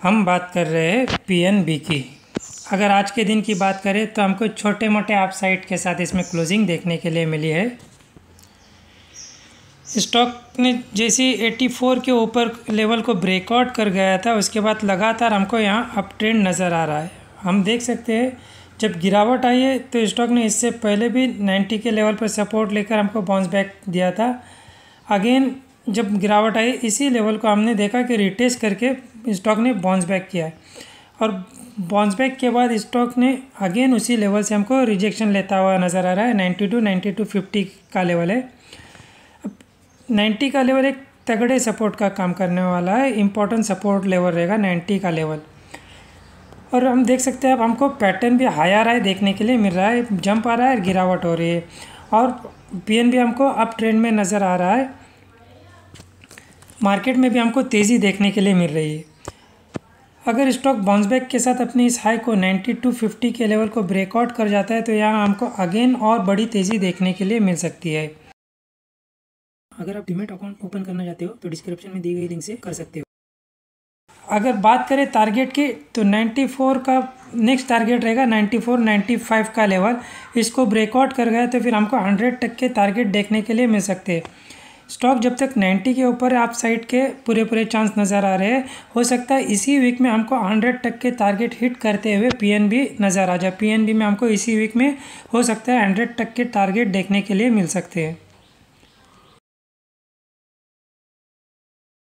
हम बात कर रहे हैं पीएनबी की। अगर आज के दिन की बात करें तो हमको छोटे मोटे आप साइड के साथ इसमें क्लोजिंग देखने के लिए मिली है। स्टॉक ने जैसे 84 के ऊपर लेवल को ब्रेकआउट कर गया था, उसके बाद लगातार हमको यहाँ अप ट्रेंड नज़र आ रहा है। हम देख सकते हैं, जब गिरावट आई है तो स्टॉक ने इससे पहले भी 90 के लेवल पर सपोर्ट लेकर हमको बाउंस बैक दिया था। अगेन जब गिरावट आई, इसी लेवल को हमने देखा कि रिटेस्ट करके स्टॉक ने बाउंस बैक किया है। और बाउंस बैक के बाद स्टॉक ने अगेन उसी लेवल से हमको रिजेक्शन लेता हुआ नज़र आ रहा है। Ninety two ninety two fifty का लेवल है। अब नाइन्टी का लेवल एक तगड़े सपोर्ट का काम करने वाला है। इम्पोर्टेंट सपोर्ट लेवल रहेगा नाइन्टी का लेवल और हम देख सकते हैं, अब हमको पैटर्न भी हाई आ रहा है देखने के लिए मिल रहा है। जंप आ रहा है, गिरावट हो रही है। और पी हमको अप ट्रेंड में नज़र आ रहा है। मार्केट में भी हमको तेज़ी देखने के लिए मिल रही है। अगर स्टॉक बाउंस बैक के साथ अपनी इस हाई को 90 टू 50 के लेवल को ब्रेकआउट कर जाता है तो यहाँ हमको अगेन और बड़ी तेज़ी देखने के लिए मिल सकती है। अगर आप डिमेट अकाउंट ओपन करना चाहते हो तो डिस्क्रिप्शन में दी गई लिंक से कर सकते हो। अगर बात करें टारगेट की तो 94 का नेक्स्ट टारगेट रहेगा 94 95 का लेवल इसको ब्रेकआउट कर गया तो फिर हमको 100 तक के टारगेट देखने के लिए मिल सकते हैं। स्टॉक जब तक 90 के ऊपर आप साइड के पूरे पूरे चांस नज़र आ रहे हैं। हो सकता है इसी वीक में हमको 100 तक के टारगेट हिट करते हुए पीएनबी नज़र आ जाए। पीएनबी में हमको इसी वीक में हो सकता है 100 तक के टारगेट देखने के लिए मिल सकते हैं।